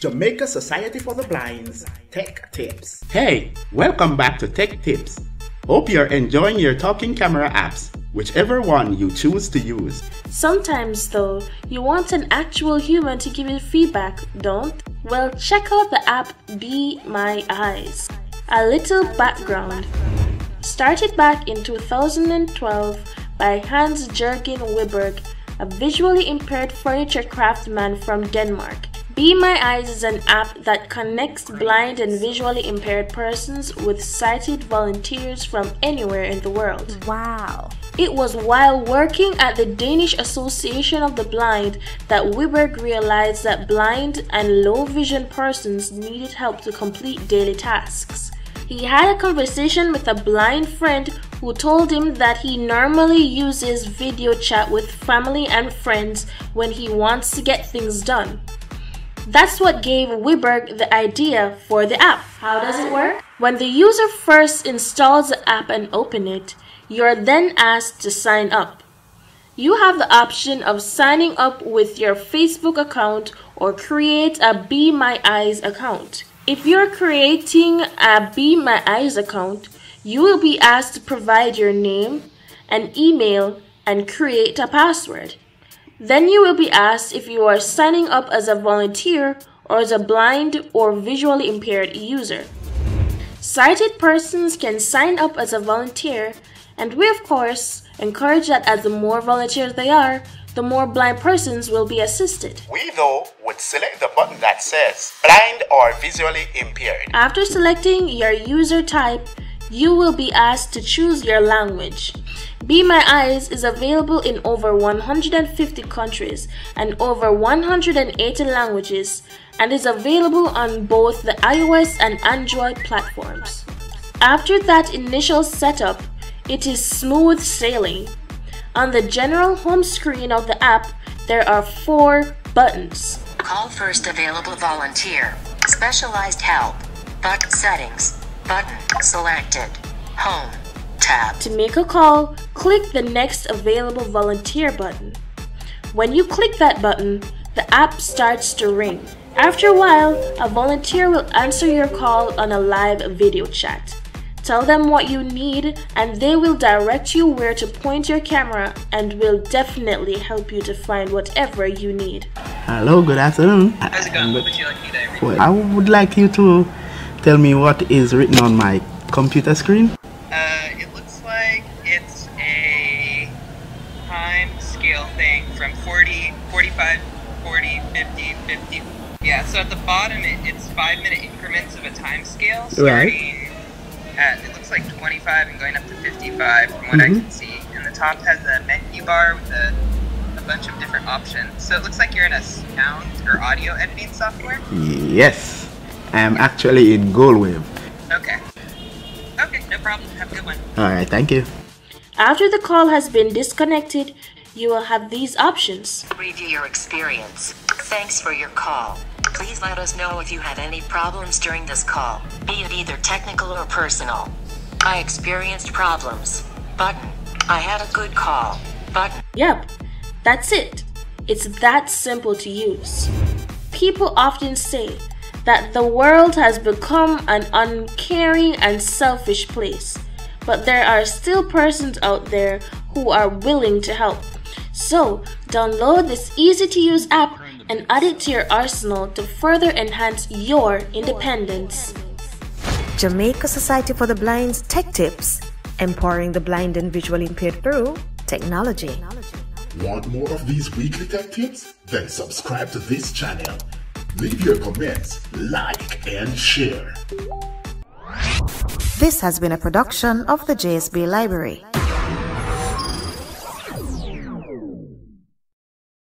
Jamaica Society for the Blind's Tech Tips. Hey, welcome back to Tech Tips. Hope you're enjoying your talking camera apps, whichever one you choose to use. Sometimes, though, you want an actual human to give you feedback, don't? Well, check out the app Be My Eyes. A little background. Started back in 2012 by Hans Jørgen Wiberg, a visually impaired furniture craftsman from Denmark. Be My Eyes is an app that connects blind and visually impaired persons with sighted volunteers from anywhere in the world. Wow. It was while working at the Danish Association of the Blind that Wiberg realized that blind and low vision persons needed help to complete daily tasks. He had a conversation with a blind friend who told him that he normally uses video chat with family and friends when he wants to get things done. That's what gave Wiberg the idea for the app. How does it work? When the user first installs the app and open it, you're then asked to sign up. You have the option of signing up with your Facebook account or create a Be My Eyes account. If you're creating a Be My Eyes account, you will be asked to provide your name, an email, and create a password. Then you will be asked if you are signing up as a volunteer or as a blind or visually impaired user. Sighted persons can sign up as a volunteer, and we, of course, encourage that as the more volunteers they are, the more blind persons will be assisted. We, though, would select the button that says blind or visually impaired. After selecting your user type, you will be asked to choose your language. Be My Eyes is available in over 150 countries and over 180 languages and is available on both the iOS and Android platforms. After that initial setup, it is smooth sailing. On the general home screen of the app, there are four buttons. Call first available volunteer. Specialized help. Button settings. Button selected. Home. Tab. To make a call, click the next available volunteer button. When you click that button, the app starts to ring. After a while, a volunteer will answer your call on a live video chat. Tell them what you need, and they will direct you where to point your camera and will definitely help you to find whatever you need. Hello, good afternoon. How's it going? What would you like me to read? Well, I would like you to tell me what is written on my computer screen. Uh, it looks like it's a time scale thing from 40, 45, 40, 50, 50. Yeah, so at the bottom it, it's five minute increments of a time scale starting at, it looks like 25 and going up to 55 from what I Mhm. can see. And the top has a menu bar with a, a bunch of different options. So it looks like you're in a sound or audio editing software. Yes, I'm actually in Goldwave. Okay. Okay, no problem. Have a good one. Alright, thank you. After the call has been disconnected, you will have these options. Review your experience. Thanks for your call. Please let us know if you have any problems during this call, be it either technical or personal. I experienced problems. Button. I had a good call. Button. Yep, that's it. It's that simple to use. People often say that the world has become an uncaring and selfish place, but there are still persons out there who are willing to help. So, download this easy to use app and add it to your arsenal to further enhance your independence. Jamaica Society for the Blind's Tech Tips, empowering the blind and visually impaired through technology. Want more of these weekly tech tips? Then subscribe to this channel. Leave your comments, like, and share. This has been a production of the JSB Library.